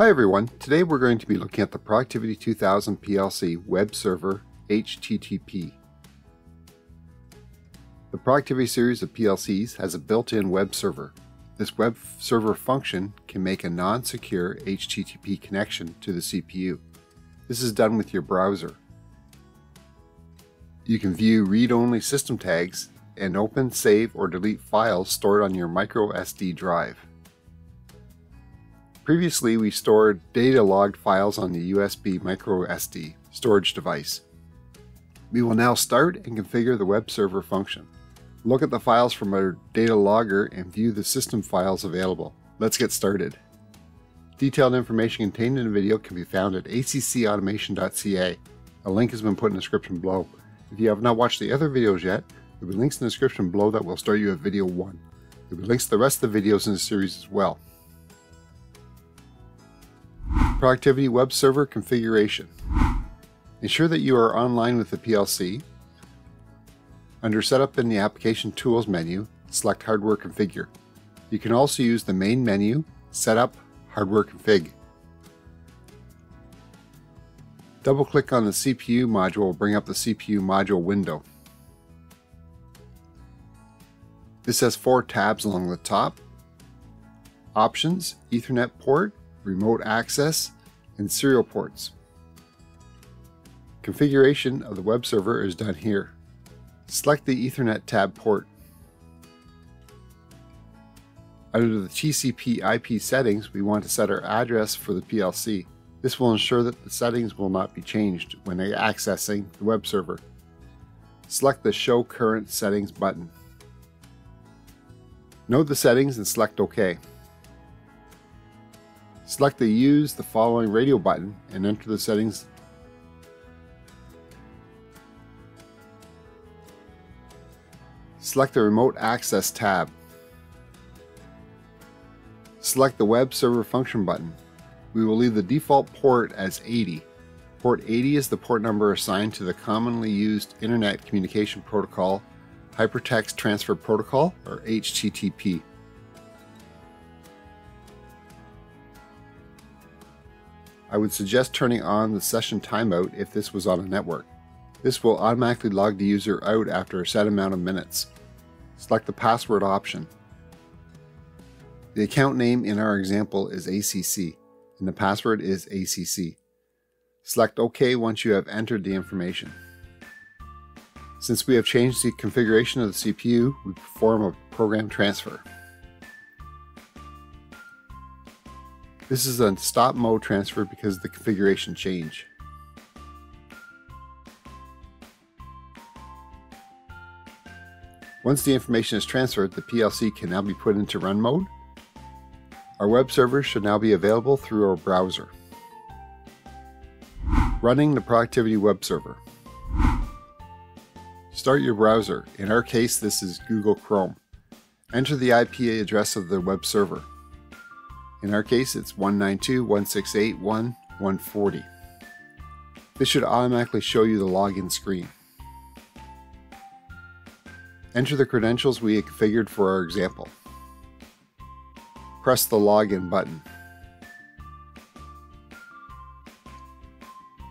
Hi everyone, today we're going to be looking at the Productivity 2000 PLC web server HTTP. The Productivity series of PLCs has a built-in web server. This web server function can make a non-secure HTTP connection to the CPU. This is done with your browser. You can view read-only system tags and open, save, or delete files stored on your microSD drive. Previously, we stored data logged files on the USB micro SD storage device. We will now start and configure the web server function. Look at the files from our data logger and view the system files available. Let's get started. Detailed information contained in the video can be found at accautomation.ca. A link has been put in the description below. If you have not watched the other videos yet, there will be links in the description below that will start you at video 1. There will be links to the rest of the videos in the series as well. Productivity Web Server Configuration. Ensure that you are online with the PLC. Under Setup in the Application Tools menu, select Hardware Configure. You can also use the main menu, Setup, Hardware Config. Double-click on the CPU module will bring up the CPU module window. This has four tabs along the top. Options, Ethernet port, remote access, and serial ports. Configuration of the web server is done here. Select the Ethernet tab port. Under the TCP IP settings, we want to set our address for the PLC. This will ensure that the settings will not be changed when accessing the web server. Select the Show Current Settings button. Note the settings and select OK. Select the Use the following radio button and enter the settings. Select the Remote Access tab. Select the Web Server Function button. We will leave the default port as 80. Port 80 is the port number assigned to the commonly used Internet Communication Protocol Hypertext Transfer Protocol, or HTTP. I would suggest turning on the session timeout if this was on a network. This will automatically log the user out after a set amount of minutes. Select the password option. The account name in our example is ACC, and the password is ACC. Select OK once you have entered the information. Since we have changed the configuration of the CPU, we perform a program transfer. This is a stop mode transfer because of the configuration change. Once the information is transferred, the PLC can now be put into run mode. Our web server should now be available through our browser. Running the Productivity Web Server. Start your browser. In our case, this is Google Chrome. Enter the IP address of the web server. In our case, it's 192.168.1.140. This should automatically show you the login screen. Enter the credentials we configured for our example. Press the login button.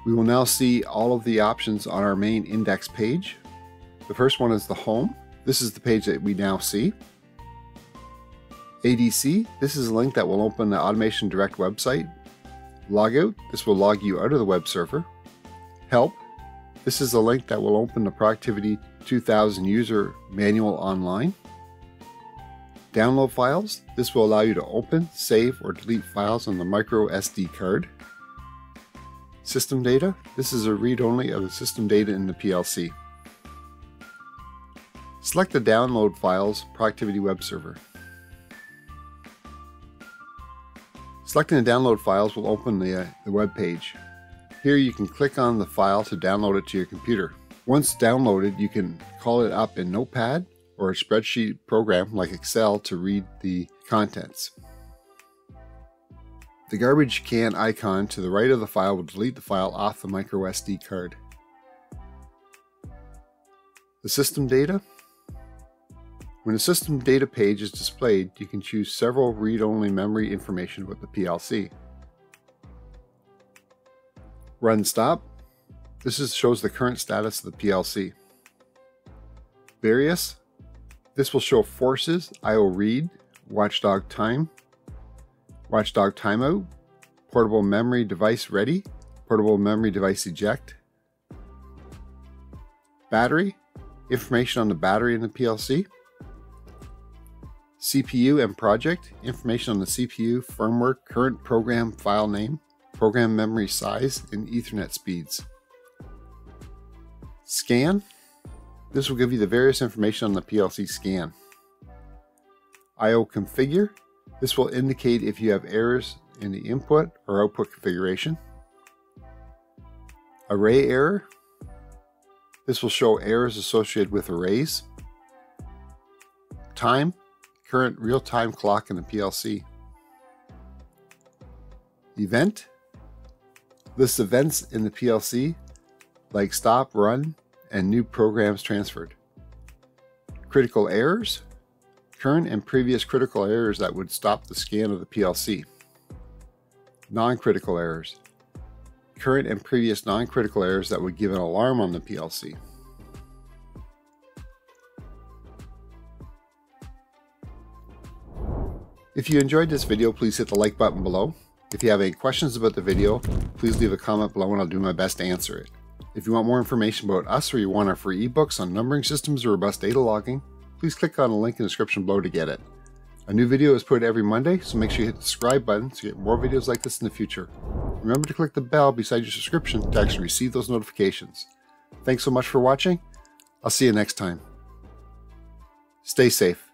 We will now see all of the options on our main index page. The first one is the home. This is the page that we now see. ADC, this is a link that will open the Automation Direct website. Logout, this will log you out of the web server. Help, this is a link that will open the Productivity 2000 user manual online. Download files, this will allow you to open, save, or delete files on the micro SD card. System data, this is a read-only of the system data in the PLC. Select the download files Productivity Web Server. Selecting the download files will open the, uh, the web page. Here you can click on the file to download it to your computer. Once downloaded, you can call it up in Notepad or a spreadsheet program like Excel to read the contents. The garbage can icon to the right of the file will delete the file off the microSD card. The system data when a system data page is displayed, you can choose several read-only memory information with the PLC. Run stop. This is, shows the current status of the PLC. Various. This will show forces, IO read, watchdog time, watchdog timeout, portable memory device ready, portable memory device eject, battery, information on the battery in the PLC, CPU and project, information on the CPU, firmware, current program file name, program memory size, and Ethernet speeds. Scan, this will give you the various information on the PLC scan. IO configure, this will indicate if you have errors in the input or output configuration. Array error, this will show errors associated with arrays. Time, current real-time clock in the PLC. Event, lists events in the PLC like stop, run, and new programs transferred. Critical errors, current and previous critical errors that would stop the scan of the PLC. Non-critical errors, current and previous non-critical errors that would give an alarm on the PLC. If you enjoyed this video, please hit the like button below. If you have any questions about the video, please leave a comment below and I'll do my best to answer it. If you want more information about us or you want our free ebooks on numbering systems or robust data logging, please click on the link in the description below to get it. A new video is put every Monday, so make sure you hit the subscribe button to get more videos like this in the future. Remember to click the bell beside your subscription to actually receive those notifications. Thanks so much for watching. I'll see you next time. Stay safe.